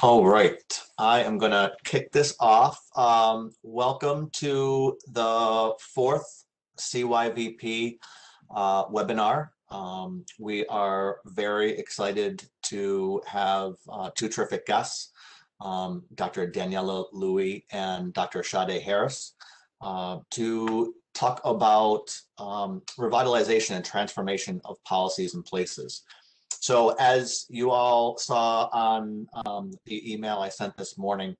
All right, I am going to kick this off. Um, welcome to the fourth CYVP uh, webinar. Um, we are very excited to have uh, two terrific guests, um, Dr. Daniela Louie and Dr. Sade Harris, uh, to talk about um, revitalization and transformation of policies and places. So as you all saw on um, the email I sent this morning,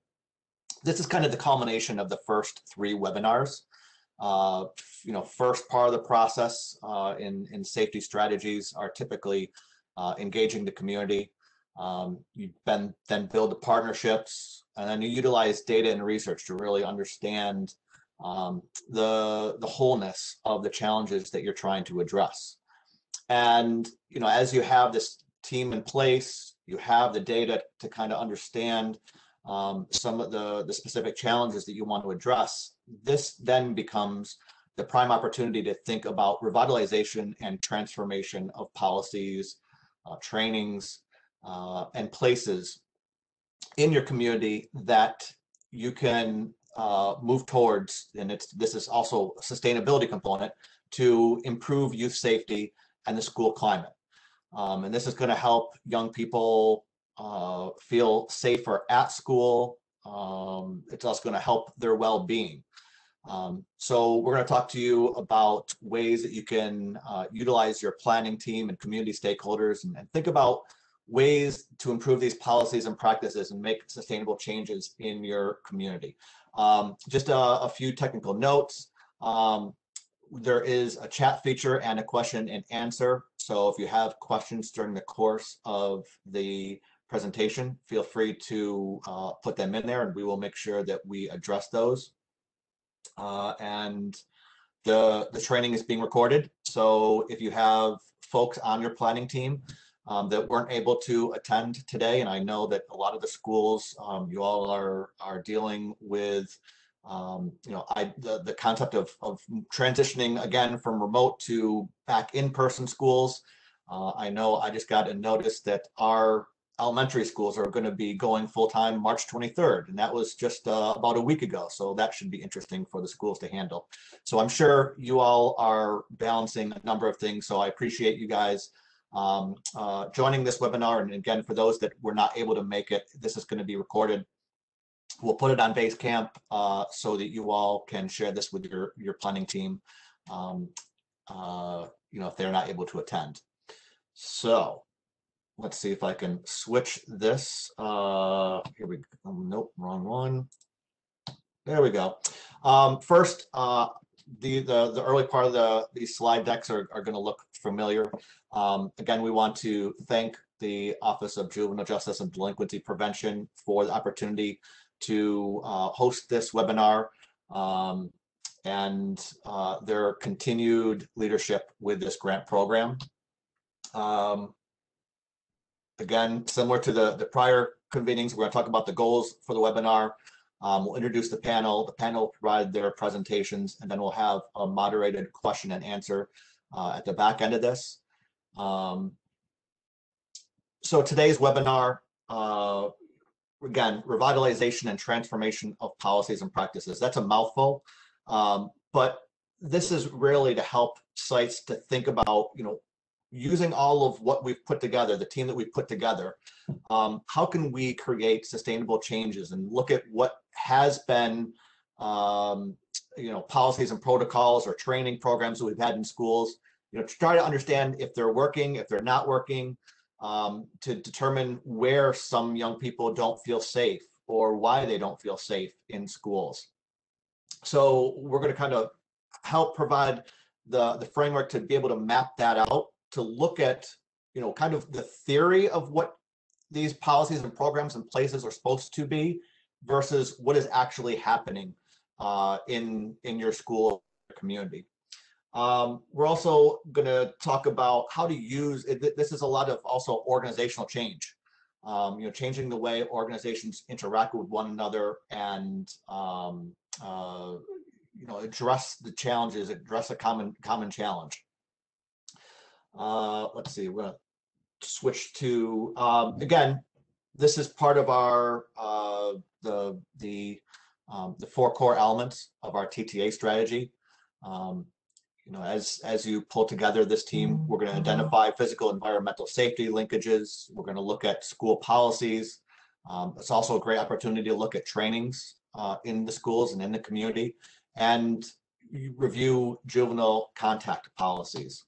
this is kind of the culmination of the first three webinars. Uh, you know, first part of the process uh, in, in safety strategies are typically uh, engaging the community. Um, you then, then build the partnerships and then you utilize data and research to really understand um, the, the wholeness of the challenges that you're trying to address. And, you know, as you have this team in place, you have the data to kind of understand um, some of the, the specific challenges that you want to address, this then becomes the prime opportunity to think about revitalization and transformation of policies, uh, trainings, uh, and places in your community that you can uh, move towards, and it's this is also a sustainability component to improve youth safety and the school climate. Um, and this is going to help young people uh, feel safer at school. Um, it's also going to help their well-being. Um, so we're going to talk to you about ways that you can uh, utilize your planning team and community stakeholders and, and, think about ways to improve these policies and practices and make sustainable changes in your community. Um, just a, a, few technical notes. Um, there is a chat feature and a question and answer. So if you have questions during the course of the presentation, feel free to uh, put them in there and we will make sure that we address those. Uh, and the, the training is being recorded. So if you have folks on your planning team um, that weren't able to attend today, and I know that a lot of the schools, um, you all are, are dealing with um, you know, I the, the concept of, of transitioning again from remote to back in-person schools. Uh, I know I just got a notice that our elementary schools are going to be going full-time March 23rd, and that was just uh, about a week ago. So that should be interesting for the schools to handle. So I'm sure you all are balancing a number of things. So I appreciate you guys um, uh, joining this webinar. And again, for those that were not able to make it, this is going to be recorded We'll put it on Basecamp uh, so that you all can share this with your, your planning team, um, uh, you know, if they're not able to attend. So let's see if I can switch this. Uh, here we go. Oh, nope, wrong one. There we go. Um, first, uh, the, the, the early part of the these slide decks are, are going to look familiar. Um, again, we want to thank the Office of Juvenile Justice and Delinquency Prevention for the opportunity to uh, host this webinar um, and uh, their continued leadership with this grant program. Um, again, similar to the, the prior convenings, we're going to talk about the goals for the webinar. Um, we'll introduce the panel. The panel will provide their presentations, and then we'll have a moderated question and answer uh, at the back end of this. Um, so today's webinar uh, again, revitalization and transformation of policies and practices. That's a mouthful, um, but this is really to help sites to think about, you know, using all of what we've put together, the team that we've put together, um, how can we create sustainable changes and look at what has been, um, you know, policies and protocols or training programs that we've had in schools, you know, to try to understand if they're working, if they're not working, um, to determine where some young people don't feel safe or why they don't feel safe in schools. So we're going to kind of help provide the, the framework to be able to map that out, to look at, you know, kind of the theory of what these policies and programs and places are supposed to be versus what is actually happening uh, in, in your school community. Um, we're also going to talk about how to use it. This is a lot of also organizational change. Um, you know, changing the way organizations interact with one another and um, uh, you know address the challenges, address a common common challenge. Uh, let's see. We're gonna switch to, um, again, this is part of our, uh, the, the, um, the four core elements of our TTA strategy. Um, you know, as, as you pull together this team, we're going to identify physical environmental safety linkages. We're going to look at school policies. Um, it's also a great opportunity to look at trainings uh, in the schools and in the community and review juvenile contact policies.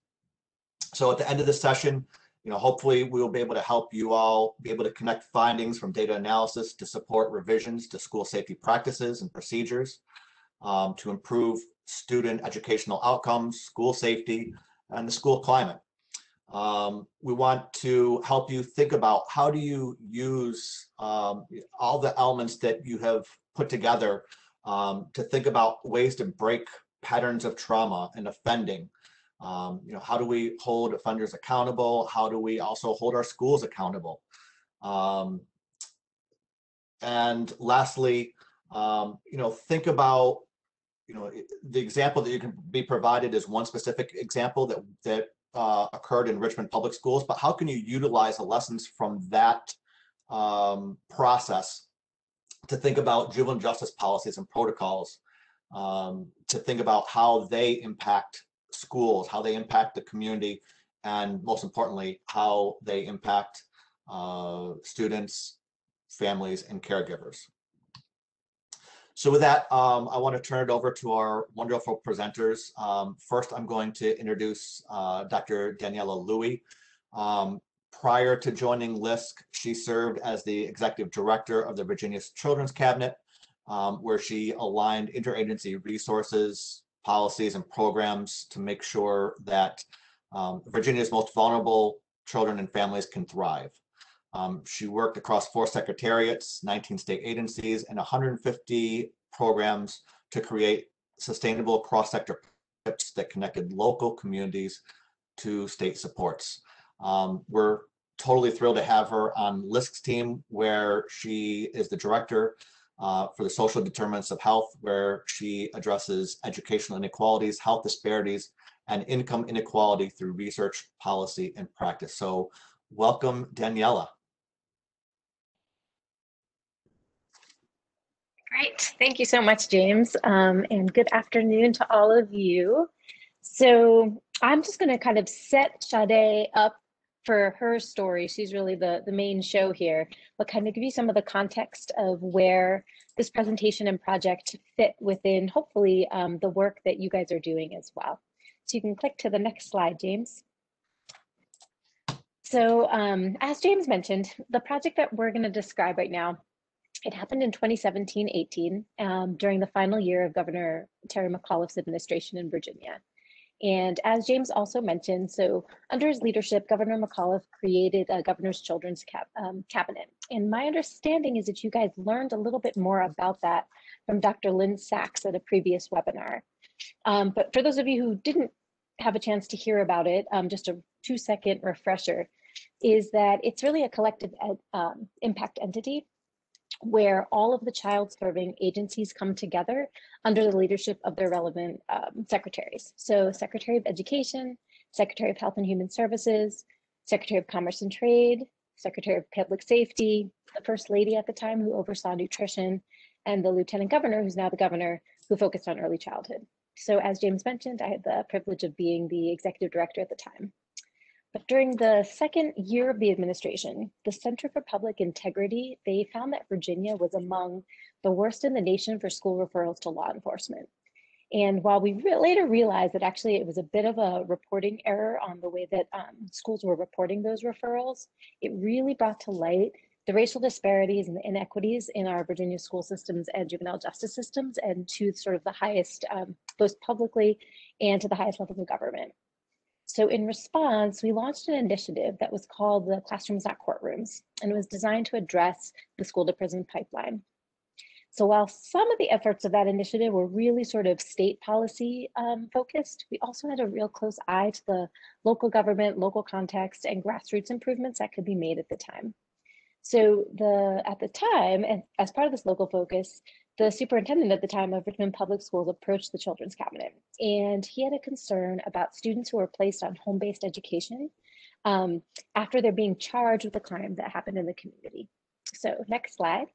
So at the end of the session, you know, hopefully we will be able to help you all be able to connect findings from data analysis to support revisions to school safety practices and procedures um, to improve student educational outcomes, school safety, and the school climate. Um, we want to help you think about how do you use um, all the elements that you have put together um, to think about ways to break patterns of trauma and offending. Um, you know, how do we hold offenders accountable? How do we also hold our schools accountable? Um, and lastly, um, you know, think about, you know, the example that you can be provided is one specific example that that uh, occurred in Richmond Public Schools, but how can you utilize the lessons from that um, process to think about juvenile justice policies and protocols, um, to think about how they impact schools, how they impact the community, and most importantly, how they impact uh, students, families, and caregivers. So with that, um, I want to turn it over to our wonderful presenters. Um, first, I'm going to introduce uh, Dr. Daniela Louie. Um, prior to joining LISC, she served as the executive director of the Virginia Children's Cabinet, um, where she aligned interagency resources, policies, and programs to make sure that um, Virginia's most vulnerable children and families can thrive. Um, she worked across four secretariats, 19 state agencies, and 150 programs to create sustainable cross-sector partnerships that connected local communities to state supports. Um, we're totally thrilled to have her on LISC's team, where she is the director uh, for the social determinants of health, where she addresses educational inequalities, health disparities, and income inequality through research, policy, and practice. So welcome, Daniela. Great. Thank you so much, James. Um, and good afternoon to all of you. So I'm just going to kind of set Sade up for her story. She's really the, the main show here, but kind of give you some of the context of where this presentation and project fit within, hopefully, um, the work that you guys are doing as well. So you can click to the next slide, James. So um, as James mentioned, the project that we're going to describe right now it happened in 2017-18 um, during the final year of Governor Terry McAuliffe's administration in Virginia. And as James also mentioned, so under his leadership, Governor McAuliffe created a Governor's Children's um, Cabinet. And my understanding is that you guys learned a little bit more about that from Dr. Lynn Sachs at a previous webinar. Um, but for those of you who didn't have a chance to hear about it, um, just a two second refresher, is that it's really a collective ed, um, impact entity where all of the child serving agencies come together under the leadership of their relevant um, secretaries. So Secretary of Education, Secretary of Health and Human Services, Secretary of Commerce and Trade, Secretary of Public Safety, the First Lady at the time who oversaw nutrition, and the Lieutenant Governor, who's now the governor, who focused on early childhood. So as James mentioned, I had the privilege of being the executive director at the time. But during the second year of the administration, the Center for Public Integrity, they found that Virginia was among the worst in the nation for school referrals to law enforcement. And while we re later realized that actually it was a bit of a reporting error on the way that um, schools were reporting those referrals, it really brought to light the racial disparities and the inequities in our Virginia school systems and juvenile justice systems and to sort of the highest, um, both publicly and to the highest levels of government. So in response, we launched an initiative that was called the Classrooms Not Courtrooms, and it was designed to address the school to prison pipeline. So while some of the efforts of that initiative were really sort of state policy um, focused, we also had a real close eye to the local government, local context, and grassroots improvements that could be made at the time. So the at the time, and as part of this local focus, the superintendent at the time of Richmond Public Schools approached the Children's Cabinet, and he had a concern about students who were placed on home-based education um, after they're being charged with a crime that happened in the community. So next slide.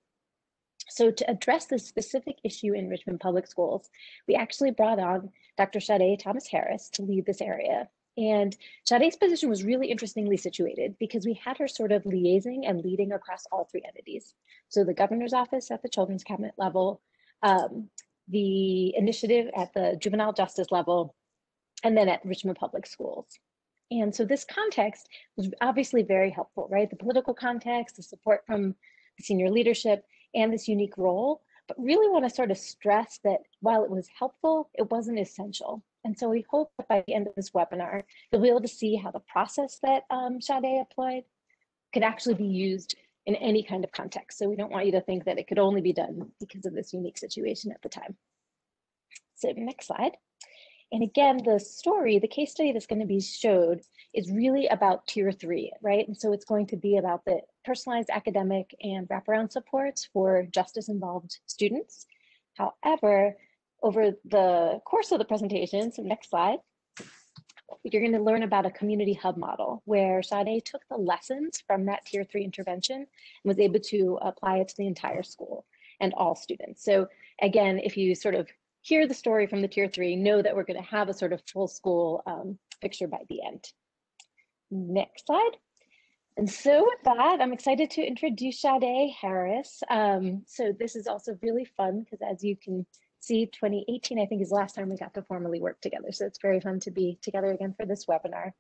So to address this specific issue in Richmond Public Schools, we actually brought on Dr. Sade Thomas Harris to lead this area. And Sade's position was really interestingly situated because we had her sort of liaising and leading across all three entities. So the governor's office at the children's cabinet level, um, the initiative at the juvenile justice level, and then at Richmond Public Schools. And so this context was obviously very helpful, right? The political context, the support from the senior leadership, and this unique role, but really want to sort of stress that while it was helpful, it wasn't essential. And so we hope that by the end of this webinar, you'll be able to see how the process that um, Sade applied could actually be used in any kind of context. So we don't want you to think that it could only be done because of this unique situation at the time. So next slide. And again, the story, the case study that's going to be showed is really about tier three, right? And so it's going to be about the personalized academic and wraparound supports for justice involved students. However, over the course of the presentation, so next slide, you're going to learn about a community hub model where Sade took the lessons from that tier three intervention and was able to apply it to the entire school and all students. So again, if you sort of hear the story from the tier three, know that we're going to have a sort of full school um, picture by the end. Next slide. And so with that, I'm excited to introduce Sade Harris. Um, so this is also really fun because as you can see, 2018, I think is the last time we got to formally work together. So it's very fun to be together again for this webinar.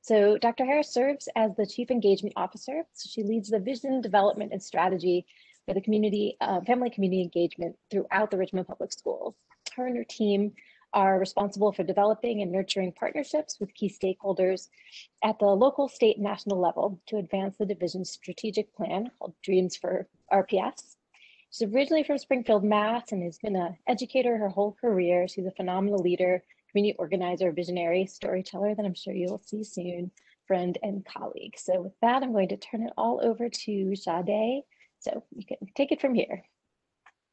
So Dr. Harris serves as the Chief Engagement Officer. So she leads the vision, development, and strategy for the community, uh, family community engagement throughout the Richmond Public Schools. Her and her team are responsible for developing and nurturing partnerships with key stakeholders at the local, state, and national level to advance the division's strategic plan called Dreams for RPS. She's originally from Springfield, Mass, and has been an educator her whole career. She's a phenomenal leader, community organizer, visionary, storyteller that I'm sure you'll see soon, friend and colleague. So with that, I'm going to turn it all over to Sade. So you can take it from here.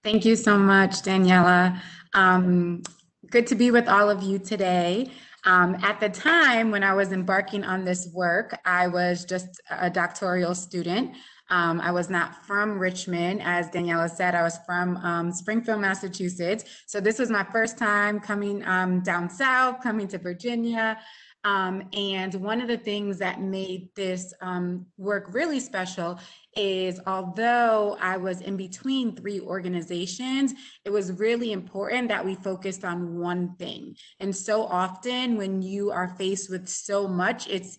Thank you so much, Daniela. Um, good to be with all of you today. Um, at the time when I was embarking on this work, I was just a doctoral student. Um, I was not from Richmond, as Daniela said, I was from um, Springfield, Massachusetts. So this was my first time coming um, down south, coming to Virginia. Um, and one of the things that made this um, work really special is although I was in between three organizations, it was really important that we focused on one thing. And so often when you are faced with so much, it's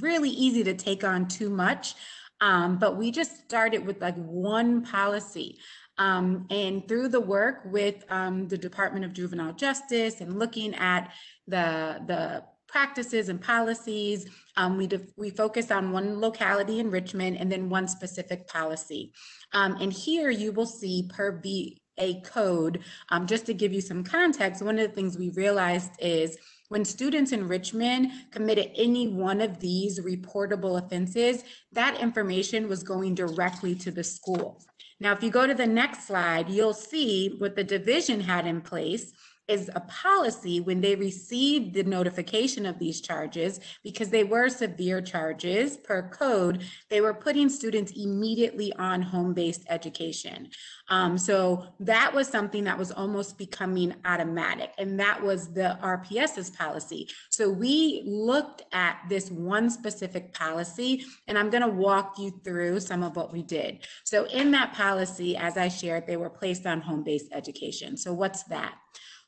really easy to take on too much. Um, but we just started with like one policy. Um, and through the work with um, the Department of Juvenile Justice and looking at the, the practices and policies. Um, we, we focus on one locality in Richmond and then one specific policy. Um, and here you will see per VA code, um, just to give you some context, one of the things we realized is when students in Richmond committed any one of these reportable offenses, that information was going directly to the school. Now, if you go to the next slide, you'll see what the division had in place is a policy when they received the notification of these charges, because they were severe charges per code, they were putting students immediately on home-based education. Um, so that was something that was almost becoming automatic, and that was the RPS's policy. So we looked at this one specific policy, and I'm gonna walk you through some of what we did. So in that policy, as I shared, they were placed on home-based education. So what's that?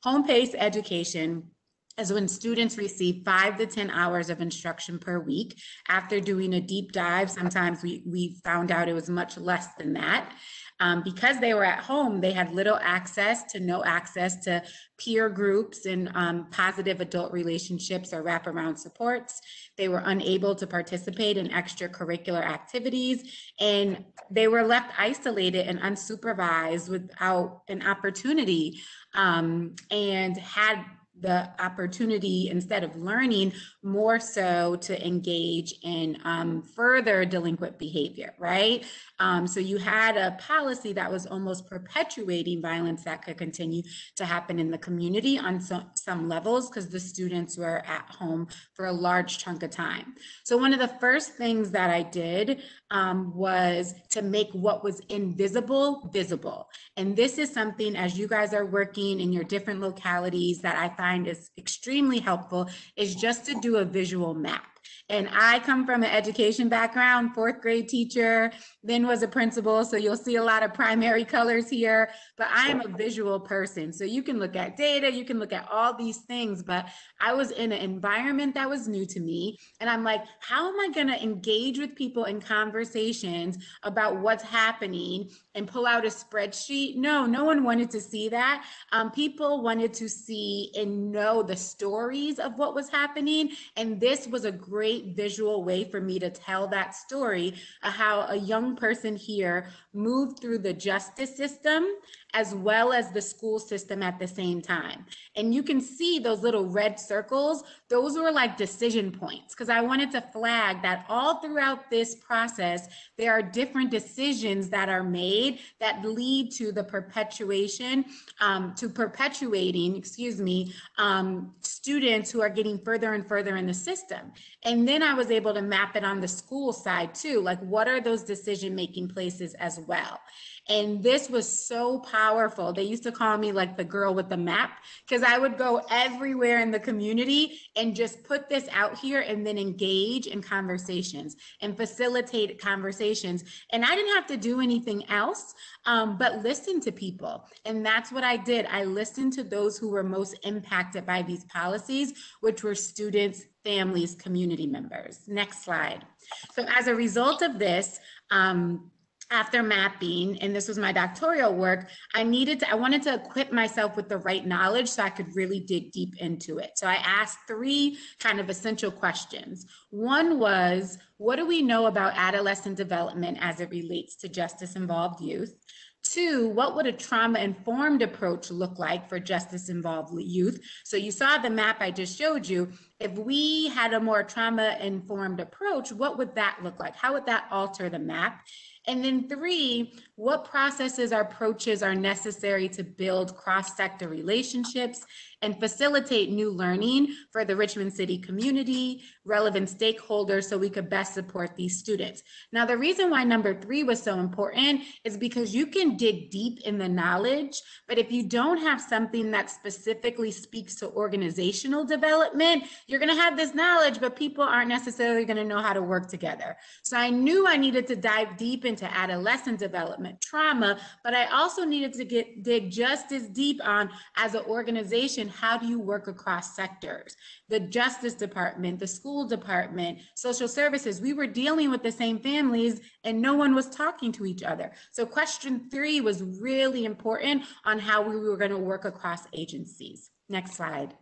Home-based education is when students receive five to 10 hours of instruction per week. After doing a deep dive, sometimes we, we found out it was much less than that. Um, because they were at home, they had little access to no access to peer groups and um, positive adult relationships or wraparound supports. They were unable to participate in extracurricular activities, and they were left isolated and unsupervised without an opportunity um, and had the opportunity instead of learning more so to engage in um, further delinquent behavior, right? Um, so you had a policy that was almost perpetuating violence that could continue to happen in the community on some, some levels because the students were at home for a large chunk of time. So one of the first things that I did um, was to make what was invisible visible. And this is something as you guys are working in your different localities that I find is extremely helpful is just to do a visual map. And I come from an education background, fourth grade teacher, then was a principal. So you'll see a lot of primary colors here, but I am a visual person. So you can look at data, you can look at all these things, but I was in an environment that was new to me. And I'm like, how am I going to engage with people in conversations about what's happening and pull out a spreadsheet? No, no one wanted to see that. Um, people wanted to see and know the stories of what was happening. And this was a great visual way for me to tell that story of how a young person here moved through the justice system as well as the school system at the same time. And you can see those little red circles, those were like decision points because I wanted to flag that all throughout this process, there are different decisions that are made that lead to the perpetuation, um, to perpetuating, excuse me, um, students who are getting further and further in the system. And then I was able to map it on the school side too, like what are those decision making places as well. And this was so powerful. They used to call me like the girl with the map because I would go everywhere in the community and just put this out here and then engage in conversations and facilitate conversations. And I didn't have to do anything else um, but listen to people. And that's what I did. I listened to those who were most impacted by these policies, which were students, families, community members. Next slide. So as a result of this, um, after mapping, and this was my doctoral work, I needed to, I wanted to equip myself with the right knowledge so I could really dig deep into it. So I asked three kind of essential questions. One was, what do we know about adolescent development as it relates to justice involved youth? Two, what would a trauma informed approach look like for justice involved youth? So you saw the map I just showed you. If we had a more trauma informed approach, what would that look like? How would that alter the map? And then three, what processes or approaches are necessary to build cross-sector relationships and facilitate new learning for the Richmond City community, relevant stakeholders, so we could best support these students. Now, the reason why number three was so important is because you can dig deep in the knowledge, but if you don't have something that specifically speaks to organizational development, you're gonna have this knowledge, but people aren't necessarily gonna know how to work together. So I knew I needed to dive deep into adolescent development, trauma, but I also needed to get dig just as deep on as an organization how do you work across sectors? The Justice Department, the school department, social services, we were dealing with the same families and no one was talking to each other. So question three was really important on how we were gonna work across agencies. Next slide.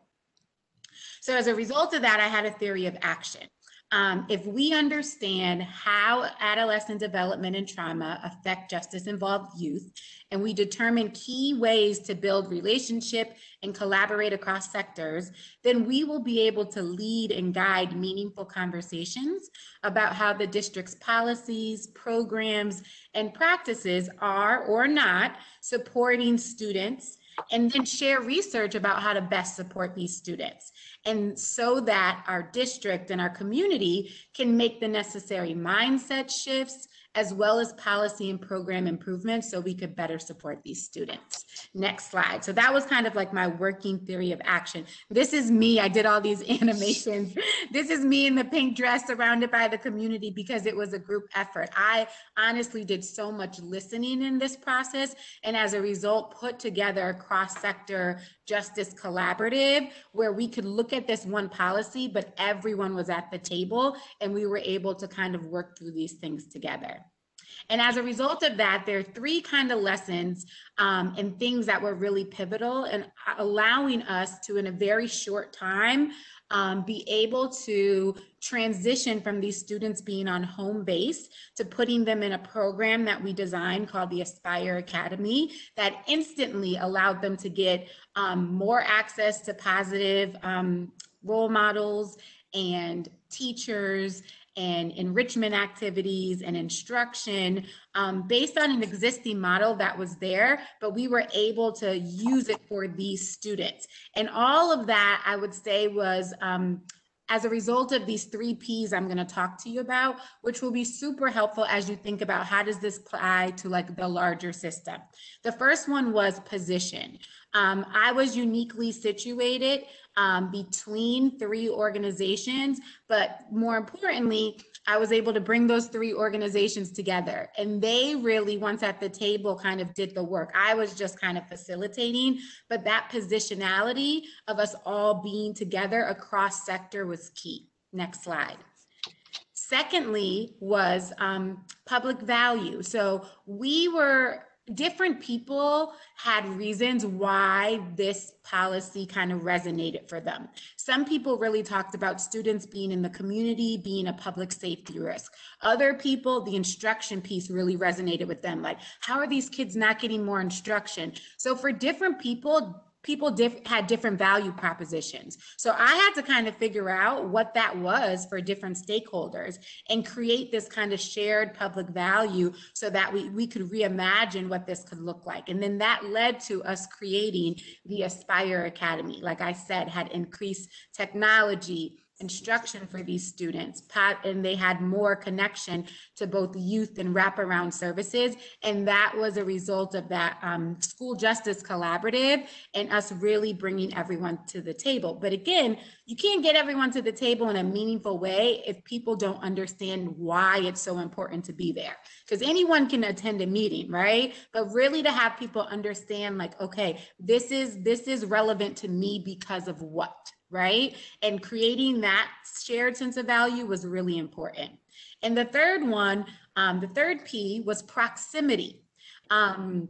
So as a result of that, I had a theory of action. Um, if we understand how adolescent development and trauma affect justice involved youth, and we determine key ways to build relationship and collaborate across sectors, then we will be able to lead and guide meaningful conversations about how the district's policies, programs, and practices are or not supporting students and then share research about how to best support these students. And so that our district and our community can make the necessary mindset shifts, as well as policy and program improvements so we could better support these students. Next slide. So that was kind of like my working theory of action. This is me. I did all these animations. this is me in the pink dress surrounded by the community because it was a group effort. I honestly did so much listening in this process and as a result put together a cross-sector justice collaborative where we could look at this one policy, but everyone was at the table and we were able to kind of work through these things together. And as a result of that, there are three kind of lessons um, and things that were really pivotal and allowing us to, in a very short time, um, be able to transition from these students being on home base to putting them in a program that we designed called the Aspire Academy that instantly allowed them to get um, more access to positive um, role models and teachers and enrichment activities and instruction um, based on an existing model that was there, but we were able to use it for these students. And all of that, I would say, was um, as a result of these three Ps I'm going to talk to you about, which will be super helpful as you think about how does this apply to like the larger system. The first one was position. Um, I was uniquely situated um, between three organizations, but more importantly, I was able to bring those three organizations together. And they really, once at the table, kind of did the work. I was just kind of facilitating, but that positionality of us all being together across sector was key. Next slide. Secondly, was um, public value. So we were different people had reasons why this policy kind of resonated for them. Some people really talked about students being in the community, being a public safety risk. Other people, the instruction piece really resonated with them. Like, how are these kids not getting more instruction? So for different people, people diff- had different value propositions. So I had to kind of figure out what that was for different stakeholders and create this kind of shared public value so that we, we could reimagine what this could look like. And then that led to us creating the Aspire Academy. Like I said, had increased technology, instruction for these students. And they had more connection to both youth and wraparound services. And that was a result of that um, school justice collaborative and us really bringing everyone to the table. But again you can't get everyone to the table in a meaningful way if people don't understand why it's so important to be there. Because anyone can attend a meeting right? But really to have people understand like okay this is this is relevant to me because of what right? And creating that shared sense of value was really important. And the third one, um, the third P was proximity. Um,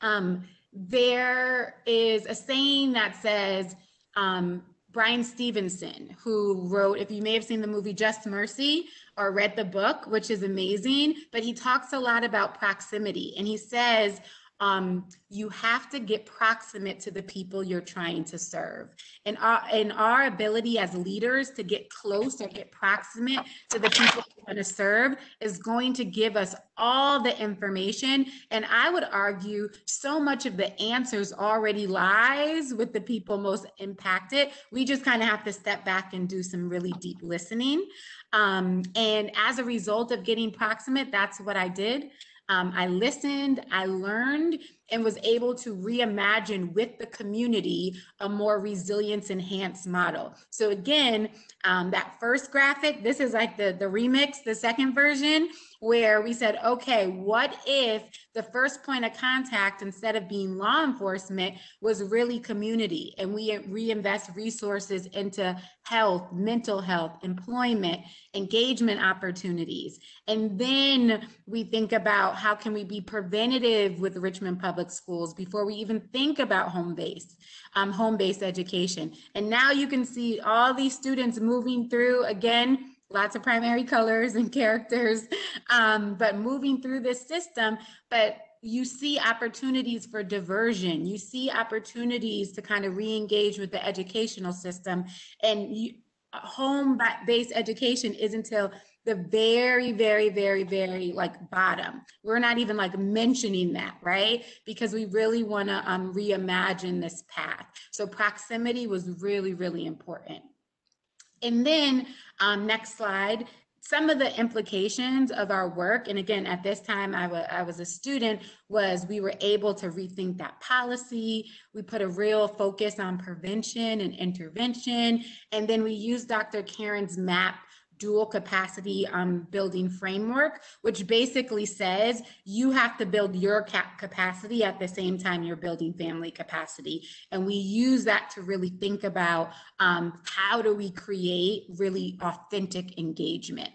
um, there is a saying that says, um, Bryan Stevenson, who wrote, if you may have seen the movie Just Mercy or read the book, which is amazing, but he talks a lot about proximity. And he says, um, you have to get proximate to the people you're trying to serve. And our, and our ability as leaders to get close or get proximate to the people we want to serve is going to give us all the information. And I would argue so much of the answers already lies with the people most impacted. We just kind of have to step back and do some really deep listening. Um, and as a result of getting proximate, that's what I did. Um, I listened, I learned, and was able to reimagine with the community a more resilience enhanced model. So again, um, that first graphic, this is like the, the remix, the second version, where we said, okay, what if the first point of contact, instead of being law enforcement, was really community and we reinvest resources into health, mental health, employment, engagement opportunities. And then we think about how can we be preventative with Richmond Public Schools before we even think about home-based, um, home-based education. And now you can see all these students moving through again, lots of primary colors and characters, um, but moving through this system, but you see opportunities for diversion. You see opportunities to kind of re-engage with the educational system and home-based education is until the very, very, very, very like bottom. We're not even like mentioning that, right? Because we really want to um, reimagine this path. So proximity was really, really important. And then um, next slide, some of the implications of our work, and again, at this time I, I was a student, was we were able to rethink that policy. We put a real focus on prevention and intervention. And then we used Dr. Karen Mapp's dual capacity um, building framework, which basically says you have to build your cap capacity at the same time you're building family capacity. And we use that to really think about um, how do we create really authentic engagement.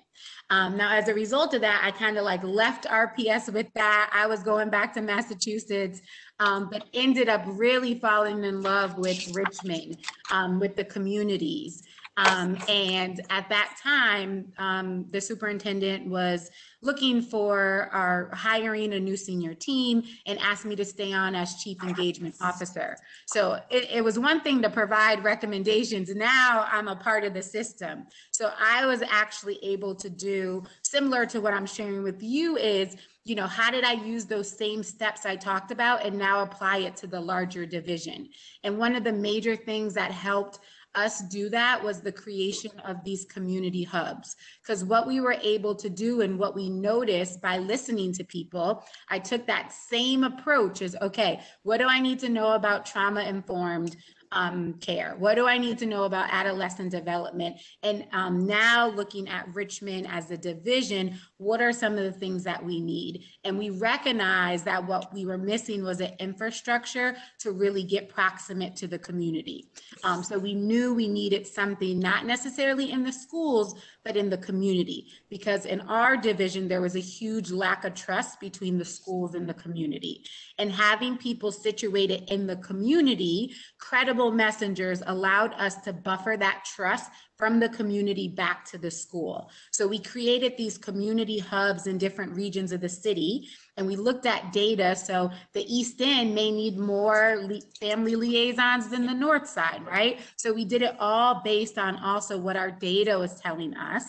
Um, now, as a result of that, I kind of like left RPS with that. I was going back to Massachusetts, um, but ended up really falling in love with Richmond, um, with the communities. Um, and at that time, um, the superintendent was looking for our hiring a new senior team and asked me to stay on as chief engagement officer. So it, it was one thing to provide recommendations. Now I'm a part of the system. So I was actually able to do similar to what I'm sharing with you is, you know, how did I use those same steps I talked about and now apply it to the larger division? And one of the major things that helped us do that was the creation of these community hubs. Because what we were able to do and what we noticed by listening to people, I took that same approach as okay, what do I need to know about trauma informed um, care? What do I need to know about adolescent development? And um, now looking at Richmond as a division, what are some of the things that we need? And we recognize that what we were missing was an infrastructure to really get proximate to the community. Um, so we knew we needed something not necessarily in the schools, but in the community. Because in our division, there was a huge lack of trust between the schools and the community. And having people situated in the community, credible messengers allowed us to buffer that trust from the community back to the school. So we created these community hubs in different regions of the city and we looked at data. So the East End may need more family liaisons than the North Side, right? So we did it all based on also what our data was telling us,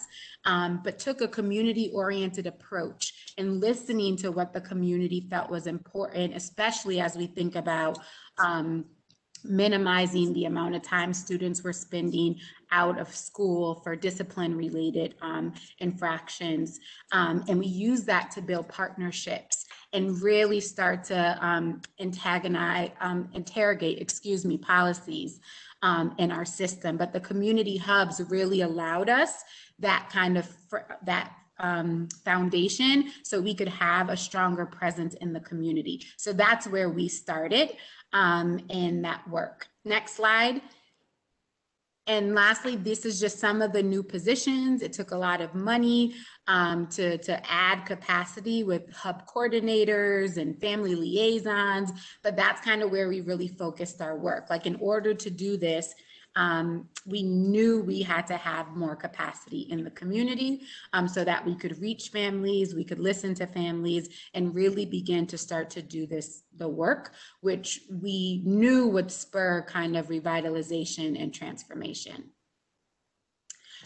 um, but took a community oriented approach and listening to what the community felt was important, especially as we think about um, minimizing the amount of time students were spending out of school for discipline related um, infractions. Um, and we use that to build partnerships and really start to um, antagonize, um, interrogate, excuse me, policies um, in our system. But the community hubs really allowed us that kind of, that um, foundation so we could have a stronger presence in the community. So that's where we started um, in that work. Next slide. And lastly, this is just some of the new positions. It took a lot of money um, to, to add capacity with hub coordinators and family liaisons, but that's kind of where we really focused our work. Like in order to do this, um, we knew we had to have more capacity in the community um, so that we could reach families, we could listen to families, and really begin to start to do this the work, which we knew would spur kind of revitalization and transformation.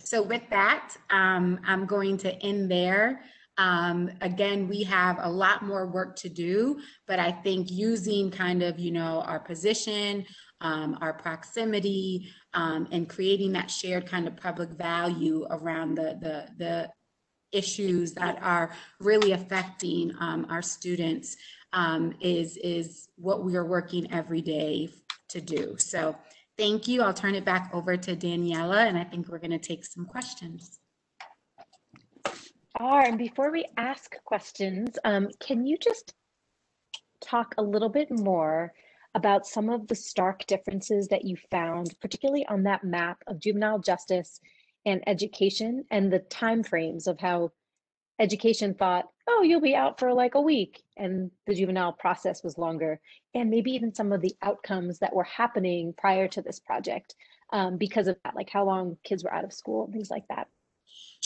So with that, um, I'm going to end there. Um, again, we have a lot more work to do, but I think using kind of, you know, our position, um, our proximity, um, and creating that shared kind of public value around the, the, the issues that are really affecting um, our students um, is, is what we are working every day to do. So thank you. I'll turn it back over to Daniela, and I think we're going to take some questions. are. And before we ask questions, um, can you just talk a little bit more about some of the stark differences that you found, particularly on that map of juvenile justice and education and the timeframes of how education thought, oh, you'll be out for like a week, and the juvenile process was longer, and maybe even some of the outcomes that were happening prior to this project um, because of that, like how long kids were out of school and things like that.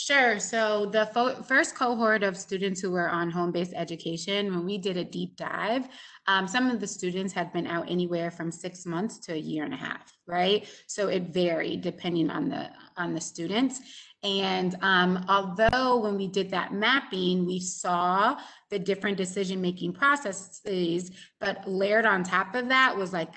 Sure. So the fo- first cohort of students who were on home-based education, when we did a deep dive, um, some of the students had been out anywhere from six months to a year and a half, right? So it varied depending on the on the students. And um, although when we did that mapping, we saw the different decision-making processes, but layered on top of that was like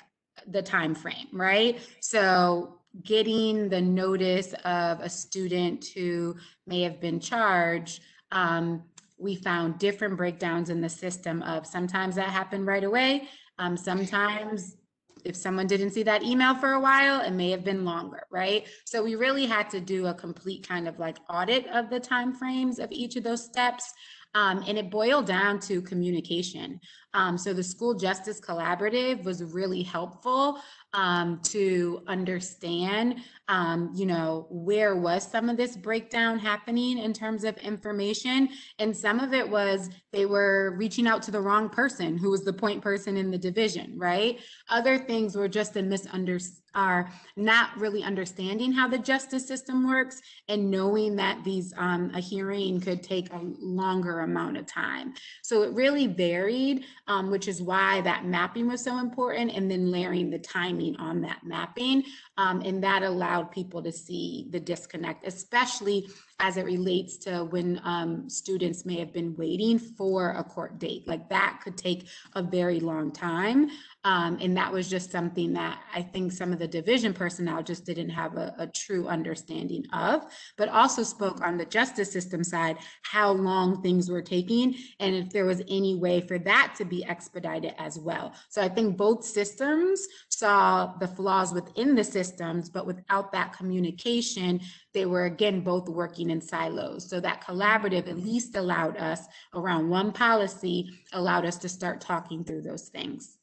the time frame, right? So getting the notice of a student who may have been charged, um, we found different breakdowns in the system of sometimes that happened right away. Um, sometimes if someone didn't see that email for a while, it may have been longer, right? So we really had to do a complete kind of like audit of the timeframes of each of those steps. Um, and it boiled down to communication. Um, so the School Justice Collaborative was really helpful um, to understand, um, you know, where was some of this breakdown happening in terms of information. And some of it was they were reaching out to the wrong person who was the point person in the division, right? Other things were just a misunderstanding are not really understanding how the justice system works and knowing that these um, a hearing could take a longer amount of time. So it really varied, um, which is why that mapping was so important, and then layering the timing on that mapping, um, and that allowed people to see the disconnect, especially as it relates to when um, students may have been waiting for a court date. Like that could take a very long time. Um, and that was just something that I think some of the division personnel just didn't have a, a, true understanding of, but also spoke on the justice system side how long things were taking and if there was any way for that to be expedited as well. So I think both systems saw the flaws within the systems, but without that communication, they were again both working in silos. So that collaborative at least allowed us around one policy, allowed us to start talking through those things.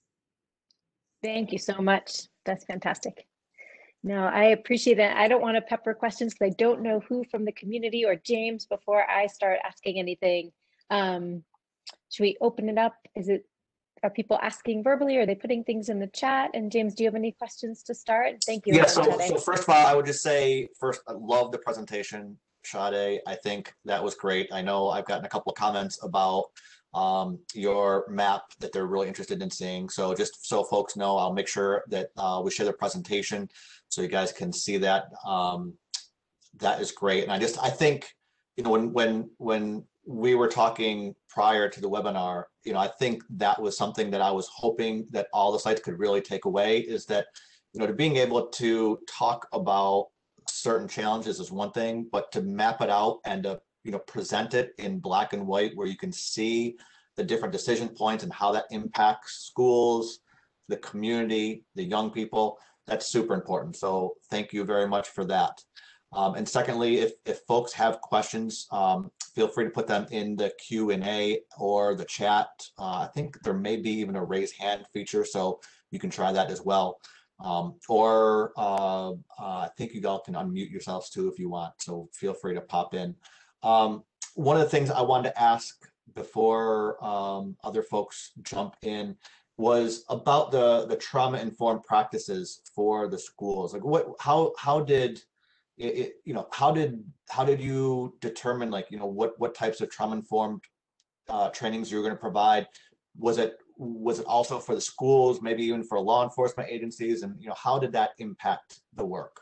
Thank you so much. That's fantastic. No, I appreciate that. I don't want to pepper questions because I don't know who from the community or James before I start asking anything. Um, should we open it up? Is it, are people asking verbally? Or are they putting things in the chat? And James, do you have any questions to start? Thank you. Yeah, so, so first of all, I would just say, first, I love the presentation, Sade. I think that was great. I know I've gotten a couple of comments about um, your map that they're really interested in seeing. So just so folks know, I'll make sure that uh, we share the presentation so you guys can see that. Um, that is great. And I just, I think, you know, when, when, when we were talking prior to the webinar, you know, I think that was something that I was hoping that all the sites could really take away is that, you know, to being able to talk about certain challenges is one thing, but to map it out and to you know, present it in black and white where you can see the different decision points and how that impacts schools, the community, the young people. That's super important. So thank you very much for that. Um, and secondly, if, if folks have questions, um, feel free to put them in the Q&A or the chat. Uh, I think there may be even a raise hand feature, so you can try that as well. Um, or uh, uh, I think you all can unmute yourselves too if you want, so feel free to pop in. Um, one of the things I wanted to ask before um, other folks jump in was about the the trauma informed practices for the schools. Like what, how how did it, it, you know how did how did you determine like you know what what types of trauma informed uh, trainings you were going to provide? Was it was it also for the schools, maybe even for law enforcement agencies, and you know how did that impact the work?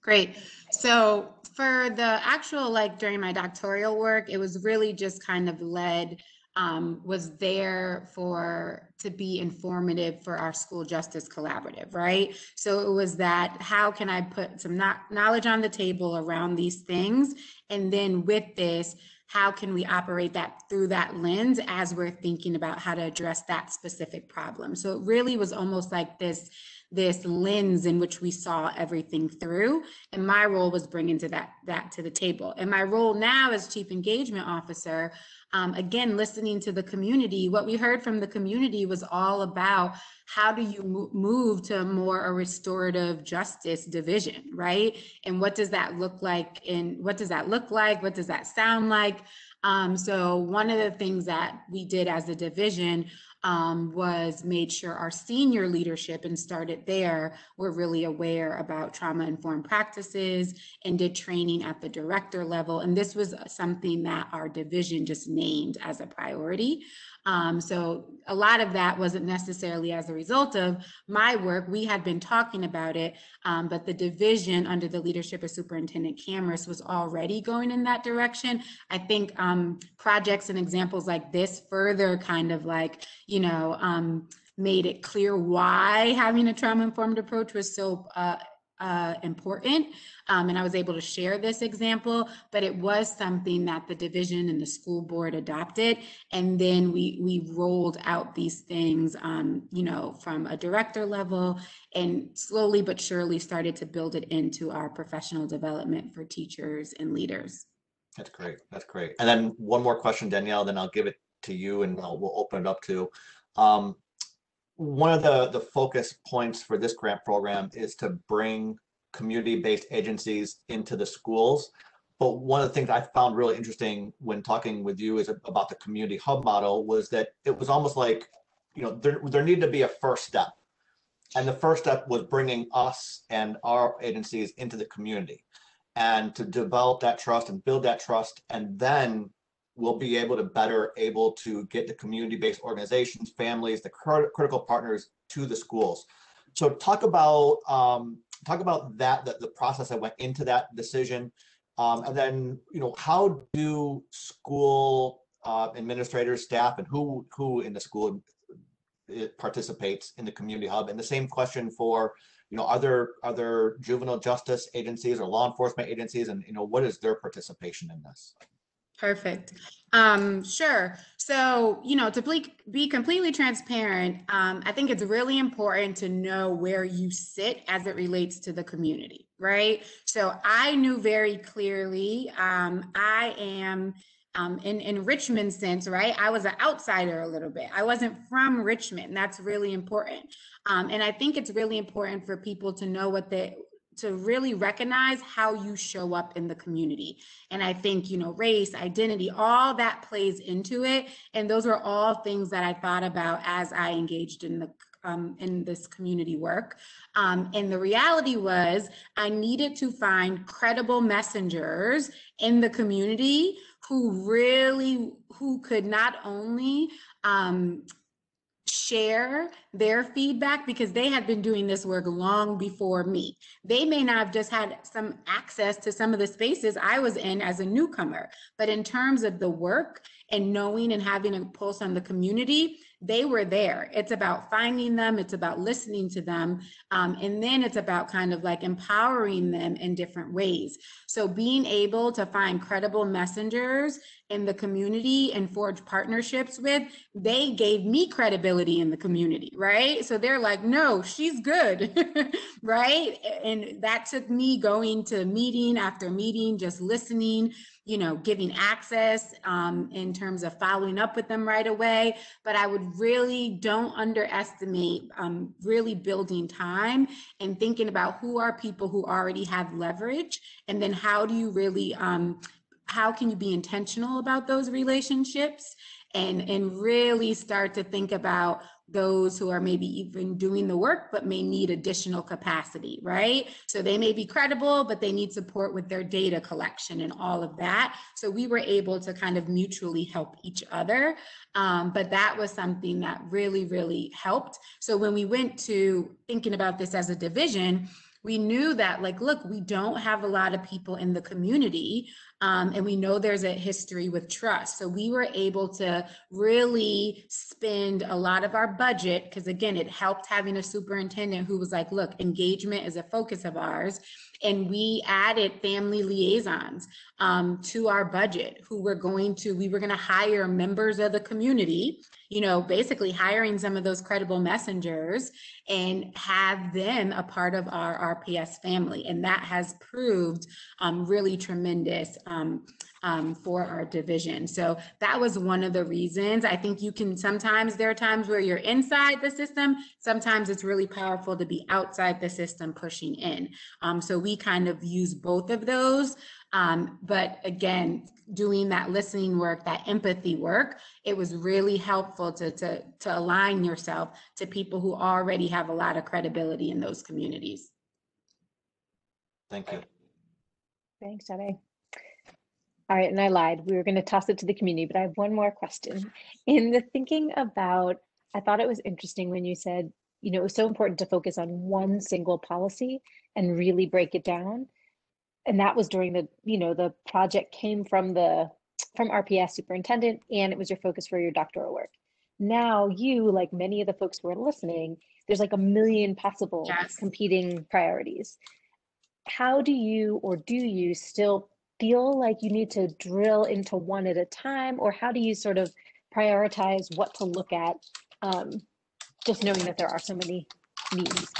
Great. So for the actual, like during my doctoral work, it was really just kind of led, um, was there for to be informative for our school justice collaborative, right? So it was that how can I put some knowledge on the table around these things? And then with this, how can we operate that through that lens as we're thinking about how to address that specific problem? So it really was almost like this this lens in which we saw everything through. And my role was bringing to that, that to the table. And my role now as chief engagement officer, um, again, listening to the community, what we heard from the community was all about how do you move to more a restorative justice division, right? And what does that look like? And what does that look like? What does that sound like? Um, so one of the things that we did as a division um, was made sure our senior leadership and started there were really aware about trauma informed practices and did training at the director level. And this was something that our division just named as a priority. Um, so a lot of that wasn't necessarily as a result of my work. We had been talking about it, um, but the division under the leadership of Superintendent Kamras was already going in that direction. I think um, projects and examples like this further kind of like, you know, um, made it clear why having a trauma-informed approach was so uh, uh, important. Um, and I was able to share this example, but it was something that the division and the school board adopted. And then we, we rolled out these things, um, you know, from a director level and slowly but surely started to build it into our professional development for teachers and leaders. That's great. That's great. And then one more question, Danielle, then I'll give it to you and I'll, we'll open it up to. Um, one of the, the focus points for this grant program is to bring community-based agencies into the schools. But one of the things I found really interesting when talking with you is about the community hub model was that it was almost like, you know, there, there needed to be a first step. And the first step was bringing us and our agencies into the community and to develop that trust and build that trust. And then we'll be able to better able to get the community-based organizations, families, the crit- critical partners to the schools. So talk about um, talk about that, the, the process that went into that decision. Um, and then, you know, how do school uh, administrators, staff, and who who in the school it participates in the community hub? And the same question for, you know, other other juvenile justice agencies or law enforcement agencies, and you know, what is their participation in this? Perfect. Um, sure. So, you know, to be, be completely transparent, um, I think it's really important to know where you sit as it relates to the community, right? So I knew very clearly, um, I am um, in, in Richmond's sense, right? I was an outsider a little bit. I wasn't from Richmond. That's really important. Um, and I think it's really important for people to know what they, to really recognize how you show up in the community. And I think, you know, race, identity, all that plays into it. And those are all things that I thought about as I engaged in the um, in this community work. Um, and the reality was I needed to find credible messengers in the community who really, who could not only um, share their feedback because they had been doing this work long before me. They may not have just had some access to some of the spaces I was in as a newcomer, but in terms of the work and knowing and having a pulse on the community, they were there. It's about finding them, it's about listening to them, um, and then it's about kind of like empowering them in different ways. So being able to find credible messengers in the community and forge partnerships with, they gave me credibility in the community, right? So they're like, no, she's good, right? And that took me going to meeting after meeting, just listening you know, giving access um, in terms of following up with them right away. But I would really don't underestimate um, really building time and thinking about who are people who already have leverage, and then how do you really, um, how can you be intentional about those relationships? And, and really start to think about those who are maybe even doing the work but may need additional capacity, right? So they may be credible, but they need support with their data collection and all of that. So we were able to kind of mutually help each other. Um, but that was something that really, really helped. So when we went to thinking about this as a division, we knew that like look we don't have a lot of people in the community um, and we know there's a history with trust. So we were able to really spend a lot of our budget because again it helped having a superintendent who was like look engagement is a focus of ours. And we added family liaisons um, to our budget who were going to we were going to hire members of the community you know basically hiring some of those credible messengers and have them a part of our rps family. And that has proved um, really tremendous um, um, for our division. So that was one of the reasons. I think you can sometimes, there are times where you're inside the system. Sometimes it's really powerful to be outside the system pushing in. Um, so we kind of use both of those. Um, but again, doing that listening work, that empathy work, it was really helpful to, to, to align yourself to people who already have a lot of credibility in those communities. Thank you. Thanks, Ade. All right, and I lied. We were going to toss it to the community, but I have one more question. In the thinking about, I thought it was interesting when you said, you know, it was so important to focus on one single policy and really break it down. And that was during the, you know, the project came from the from RPS superintendent, and it was your focus for your doctoral work. Now you, like many of the folks who are listening, there's like a million possible Yes. competing priorities. How do you or do you still feel like you need to drill into one at a time, or how do you sort of prioritize what to look at? Um, just knowing that there are so many needs.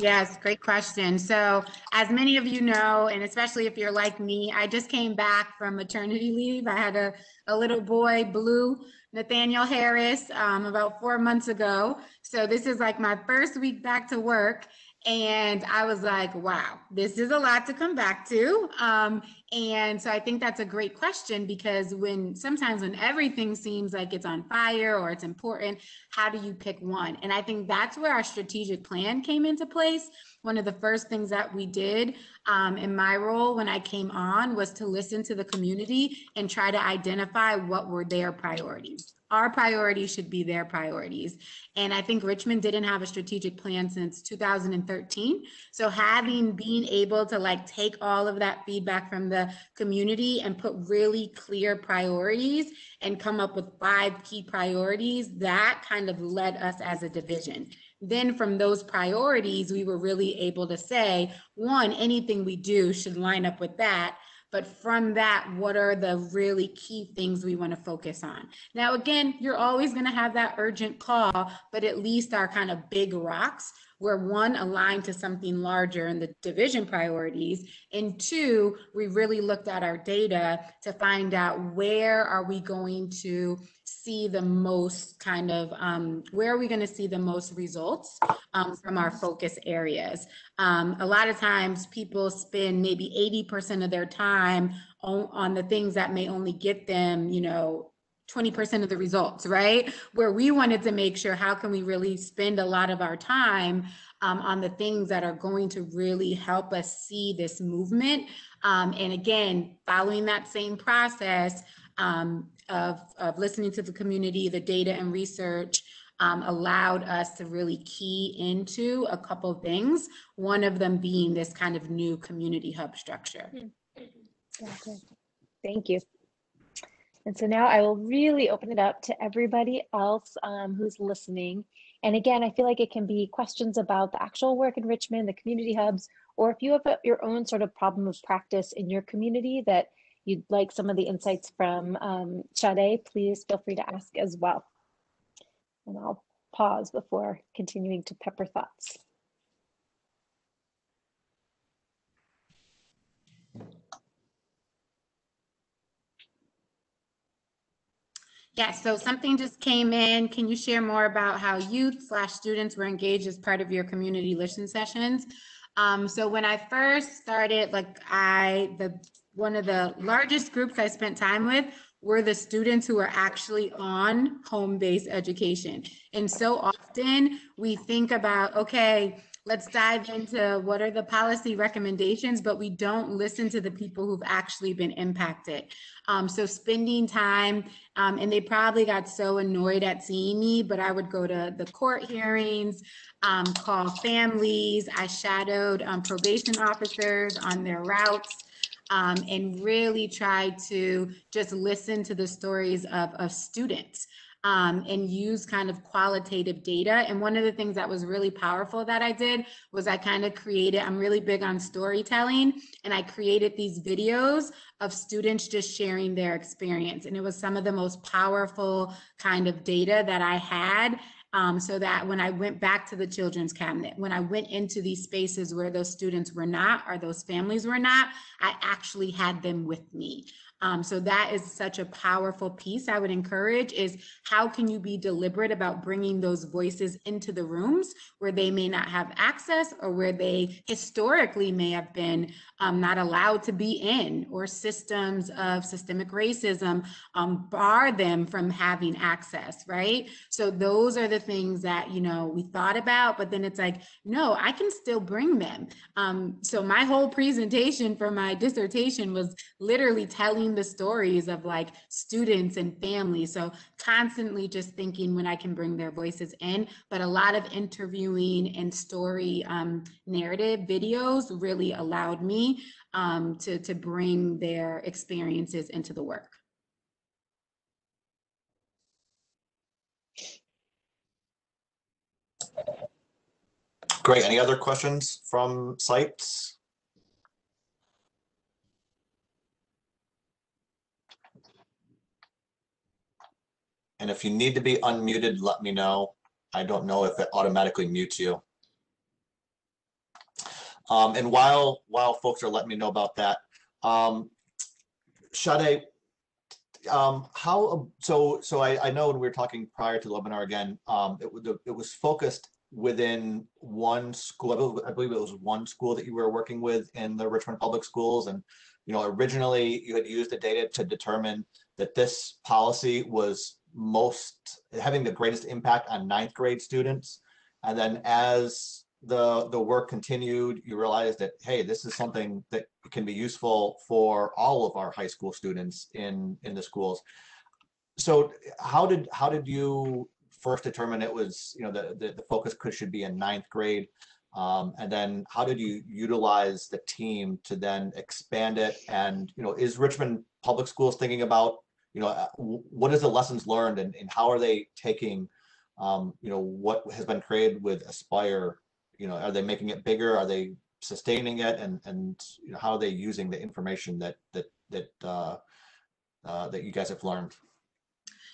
Yes, great question. So, as many of you know, and especially if you're like me, I just came back from maternity leave. I had a, a little boy, Blue Nathaniel Harris, um, about four months ago. So, this is like my first week back to work. And I was like, wow, this is a lot to come back to. Um, and so I think that's a great question because when sometimes when everything seems like it's on fire or it's important, how do you pick one? And I think that's where our strategic plan came into place. One of the first things that we did um, in my role when I came on was to listen to the community and try to identify what were their priorities. Our priorities should be their priorities. And I think Richmond didn't have a strategic plan since 2013. So having being able to like take all of that feedback from the community and put really clear priorities and come up with five key priorities, that kind of led us as a division. Then from those priorities, we were really able to say, one, anything we do should line up with that. But from that, what are the really key things we want to focus on? Now, again, you're always going to have that urgent call, but at least our kind of big rocks were one aligned to something larger in the division priorities and two we really looked at our data to find out where are we going to see the most kind of um, where are we going to see the most results um, from our focus areas. Um, a lot of times people spend maybe 80% of their time on, on the things that may only get them you know 20% of the results, right? Where we wanted to make sure how can we really spend a lot of our time um, on the things that are going to really help us see this movement. Um, and again, following that same process um, of, of listening to the community, the data and research, um, allowed us to really key into a couple of things, one of them being this kind of new community hub structure. Gotcha. Thank you. And so now I will really open it up to everybody else um, who's listening. And again, I feel like it can be questions about the actual work in Richmond, the community hubs, or if you have a, your own sort of problem of practice in your community that you'd like some of the insights from um, please feel free to ask as well. And I'll pause before continuing to pepper thoughts. Yeah, so something just came in. Can you share more about how youth slash students were engaged as part of your community listen sessions? Um, so when I first started, like I, the one of the largest groups I spent time with were the students who are actually on home-based education. And so often we think about, okay, let's dive into what are the policy recommendations, but we don't listen to the people who've actually been impacted. Um, so spending time, um, and they probably got so annoyed at seeing me, but I would go to the court hearings, um, call families. I shadowed um, probation officers on their routes. Um, and really try to just listen to the stories of, of students um, and use kind of qualitative data. And one of the things that was really powerful that I did was I kind of created, I'm really big on storytelling, and I created these videos of students just sharing their experience. And it was some of the most powerful kind of data that I had um, so that when I went back to the children's cabinet, when I went into these spaces where those students were not or those families were not, I actually had them with me. Um, so that is such a powerful piece I would encourage is how can you be deliberate about bringing those voices into the rooms where they may not have access or where they historically may have been um, not allowed to be in or systems of systemic racism um, bar them from having access, right? So those are the things that, you know, we thought about, but then it's like, no, I can still bring them. Um, so my whole presentation for my dissertation was literally telling the stories of like students and families. So constantly just thinking when I can bring their voices in, but a lot of interviewing and story um, narrative videos really allowed me um, to, to bring their experiences into the work. Great. Any other questions from sites? And if you need to be unmuted, let me know. I don't know if it automatically mutes you. Um, and while, while folks are letting me know about that, um, um, how, so, so I, I know when we were talking prior to the webinar again, um, it it was focused within one school, I believe it was one school that you were working with in the Richmond Public Schools. And, you know, originally you had used the data to determine that this policy was most, having the greatest impact on ninth grade students. And then as the, the work continued, you realized that, hey, this is something that can be useful for all of our high school students in, in the schools. So how did, how did you first determine it was, you know, the, the, the focus could, should be in ninth grade? Um, and then how did you utilize the team to then expand it? And, you know, is Richmond Public Schools thinking about, you know, uh, what is the lessons learned and, and how are they taking, um, you know, what has been created with Aspire? You know, are they making it bigger? Are they sustaining it? And, and, you know, how are they using the information that, that, that, uh, uh, that you guys have learned?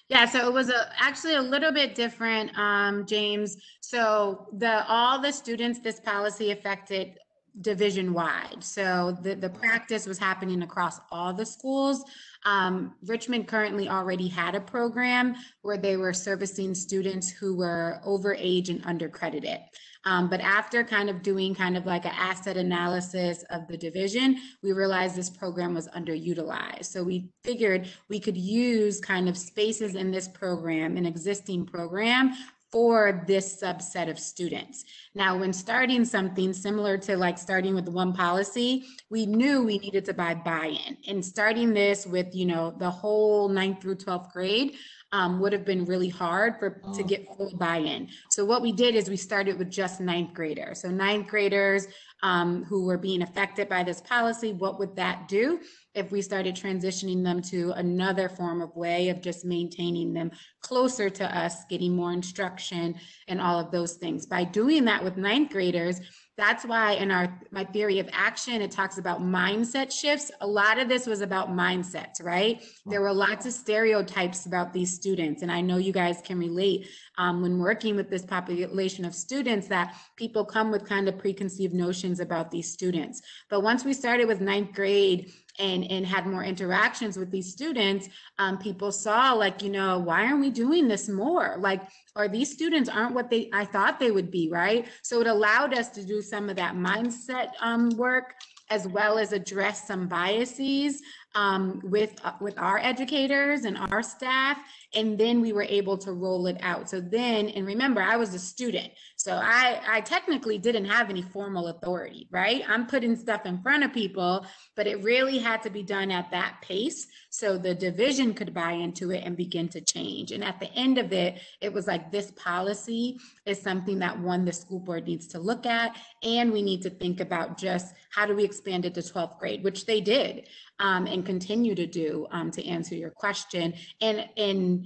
Yeah, so it was a, actually a little bit different, um, James. So the, all the students, this policy affected division wide. So the, the practice was happening across all the schools. Um, Richmond currently already had a program where they were servicing students who were over age and undercredited. Um, but after kind of doing kind of like an asset analysis of the division, we realized this program was underutilized. So we figured we could use kind of spaces in this program, an existing program for this subset of students. Now, when starting something similar to like starting with one policy, we knew we needed to buy buy-in. And starting this with, you know, the whole ninth through 12th grade um, would have been really hard for to Oh. get full buy-in. So what we did is we started with just ninth graders. So ninth graders um, who were being affected by this policy, what would that do? If we started transitioning them to another form of way of just maintaining them closer to us, getting more instruction and all of those things. By doing that with ninth graders, that's why in our my theory of action, it talks about mindset shifts. A lot of this was about mindsets, right? There were lots of stereotypes about these students, and I know you guys can relate um, when working with this population of students that people come with kind of preconceived notions about these students. But once we started with ninth grade and and had more interactions with these students um, people saw like you know why aren't we doing this more? Like or these students aren't what they i thought they would be right? So it allowed us to do some of that mindset um, work as well as address some biases um, with uh, with our educators and our staff and then we were able to roll it out. So then and remember i was a student so i i technically didn't have any formal authority right? I'm putting stuff in front of people but it really had to be done at that pace so the division could buy into it and begin to change. And at the end of it it was like this policy is something that one the school board needs to look at and we need to think about just how do we expand it to 12th grade which they did um, and continue to do um, to answer your question. And and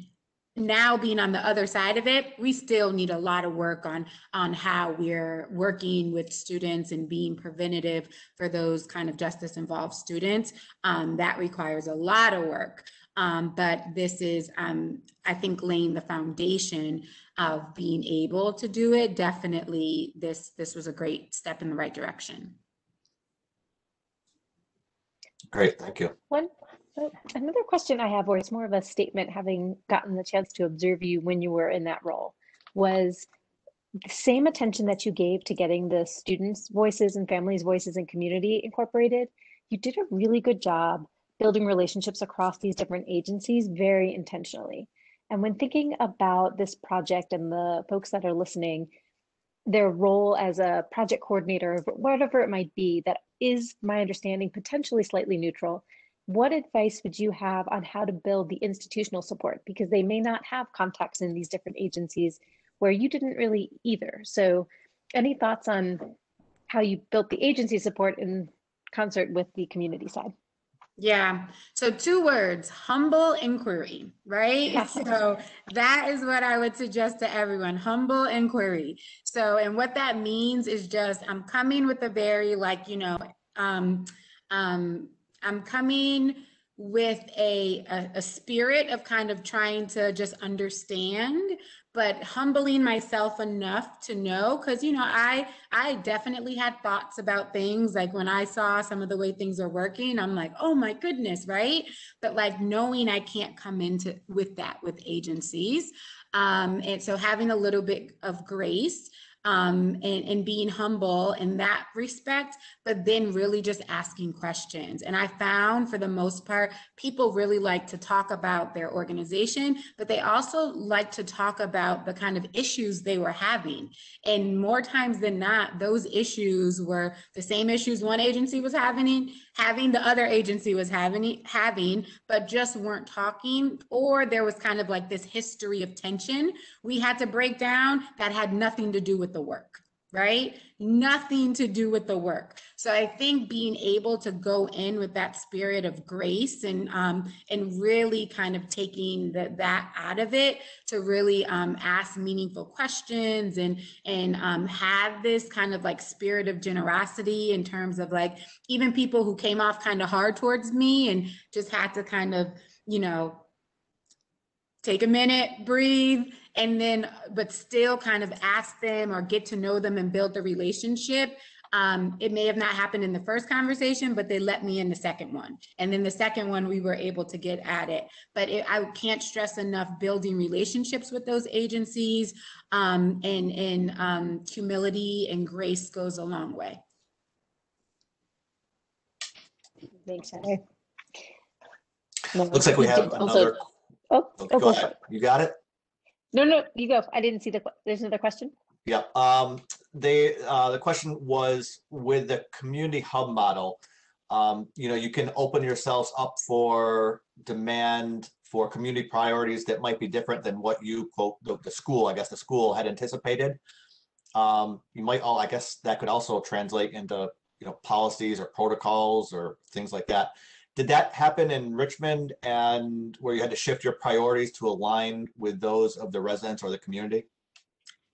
now being on the other side of it we still need a lot of work on on how we're working with students and being preventative for those kind of justice involved students. Um, that requires a lot of work. Um, but this is um, i think laying the foundation of being able to do it definitely this this was a great step in the right direction. Great, thank you. One, another question I have, or it's more of a statement, having gotten the chance to observe you when you were in that role, was the same attention that you gave to getting the students' voices and families' voices and community incorporated. You did a really good job building relationships across these different agencies very intentionally. And when thinking about this project and the folks that are listening, their role as a project coordinator, whatever it might be, that is my understanding potentially slightly neutral. What advice would you have on how to build the institutional support? Because they may not have contacts in these different agencies where you didn't really either. So, any thoughts on how you built the agency support in concert with the community side? Yeah. So two words, humble inquiry, right? So that is what I would suggest to everyone, humble inquiry. So, and what that means is just, I'm coming with a very like, you know, um, um, I'm coming with a, a, a spirit of kind of trying to just understand, but humbling myself enough to know, because you know, I I definitely had thoughts about things like when I saw some of the way things are working, I'm like, oh my goodness, right? But like knowing I can't come into with that with agencies. Um, and so having a little bit of grace um, and, and being humble in that respect, but then really just asking questions. And I found for the most part, people really like to talk about their organization, but they also like to talk about the kind of issues they were having. And more times than not, those issues were the same issues one agency was having, having the other agency was having, having, but just weren't talking, or there was kind of like this history of tension we had to break down that had nothing to do with the work right? Nothing to do with the work. So I think being able to go in with that spirit of grace and um, and really kind of taking the, that out of it to really um, ask meaningful questions and and um, have this kind of like spirit of generosity in terms of like even people who came off kind of hard towards me and just had to kind of you know take a minute, breathe, and then, but still kind of ask them or get to know them and build the relationship. Um, it may have not happened in the first conversation, but they let me in the second one. And then the second one, we were able to get at it. But it, I can't stress enough building relationships with those agencies um, and, and um, humility and grace goes a long way. Thanks, Heather. Looks like we have Also- another. Oh, oh, oh, Go go ahead. You got it? No, no, you go. I didn't see the, there's another question. Yeah, um, they, uh, the question was with the community hub model. Um, you know, you can open yourselves up for demand for community priorities that might be different than what you quote, the, the school, I guess the school had anticipated. Um, you might all, I guess that could also translate into, you know, policies or protocols or things like that. Did that happen in Richmond and where you had to shift your priorities to align with those of the residents or the community?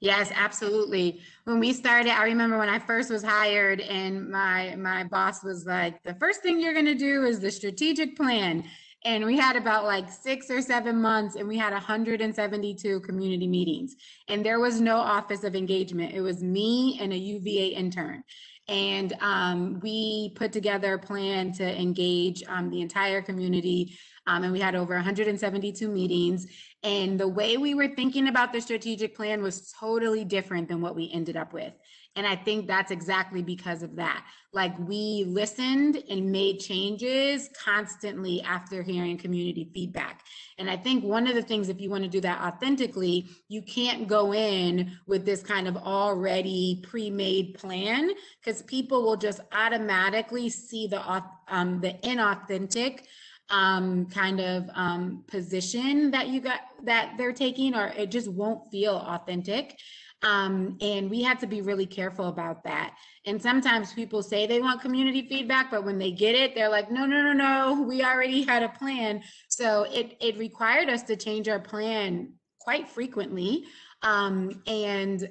Yes, absolutely. When we started, I remember when I first was hired and my my boss was like, the first thing you're gonna do is the strategic plan. And we had about like six or seven months and we had 172 community meetings. And there was no office of engagement. It was me and a UVA intern. And um, we put together a plan to engage um, the entire community. Um, and we had over 172 meetings. And the way we were thinking about the strategic plan was totally different than what we ended up with. And I think that's exactly because of that. Like we listened and made changes constantly after hearing community feedback. And I think one of the things, if you want to do that authentically, you can't go in with this kind of already pre-made plan because people will just automatically see the um, the inauthentic um, kind of um, position that you got that they're taking, or it just won't feel authentic. Um, and we had to be really careful about that. And sometimes people say they want community feedback, but when they get it, they're like, no, no, no, no, we already had a plan. So it it required us to change our plan quite frequently. Um, and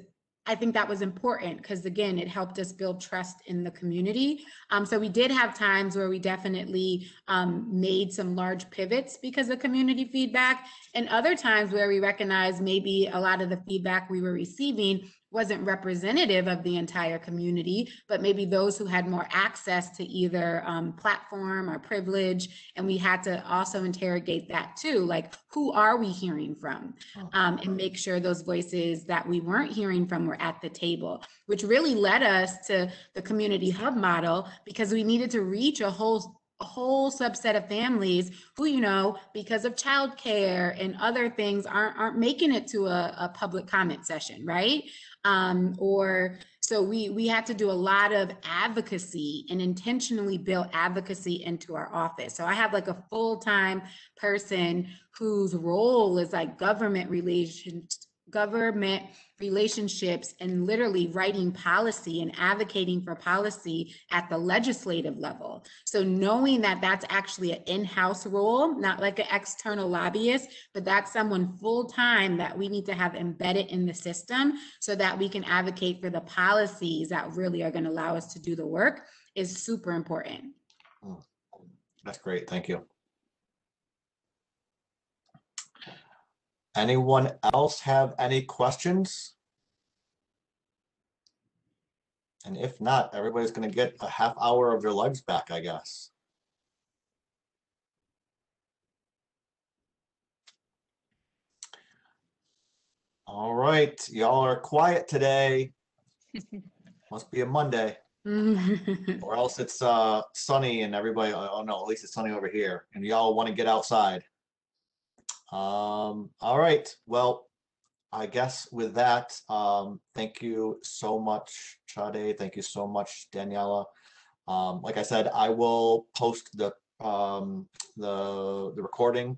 I think that was important because again, it helped us build trust in the community. Um, so we did have times where we definitely um, made some large pivots because of community feedback, and other times where we recognized maybe a lot of the feedback we were receiving wasn't representative of the entire community, but maybe those who had more access to either um, platform or privilege. And we had to also interrogate that too, like who are we hearing from? Um, and make sure those voices that we weren't hearing from were at the table, which really led us to the community hub model because we needed to reach a whole a whole subset of families who, you know, because of childcare and other things aren't aren't making it to a, a public comment session, right? Um, or so we we had to do a lot of advocacy and intentionally build advocacy into our office. So I have like a full-time person whose role is like government relations government relationships and literally writing policy and advocating for policy at the legislative level. So knowing that that's actually an in-house role, not like an external lobbyist, but that's someone full-time that we need to have embedded in the system so that we can advocate for the policies that really are going to allow us to do the work is super important. Hmm. That's great. Thank you. Anyone else have any questions? And if not, everybody's gonna get a half hour of their lives back, I guess. All right, y'all are quiet today. Must be a Monday, or else it's uh sunny and everybody, oh, no, at least it's sunny over here and y'all want to get outside. Um, all right, well, I guess with that, um, thank you so much, Sade. Thank you so much, Daniela. Um, like I said, I will post the um the the recording.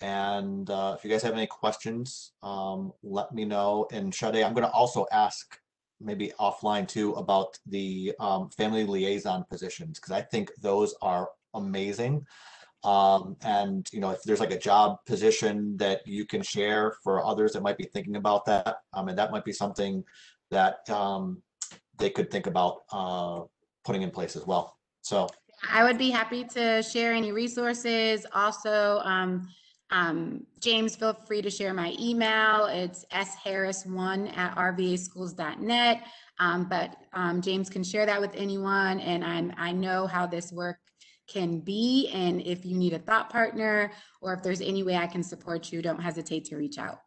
And uh, if you guys have any questions, um, let me know. And Sade, I'm gonna also ask maybe offline too about the um, family liaison positions because I think those are amazing. Um, and you know, if there's like a job position that you can share for others that might be thinking about that, um, and that might be something that um, they could think about uh, putting in place as well. So, I would be happy to share any resources. Also, um, um, James, feel free to share my email. It's sharris1 at rvaschools.net. Um, but um, James can share that with anyone, and I'm, I know how this work can be. And if you need a thought partner, or if there's any way I can support you, don't hesitate to reach out.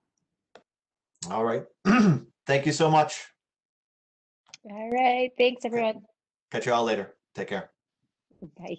all right. Thank you so much. All right. Thanks, everyone. Catch you all later. Take care. Bye.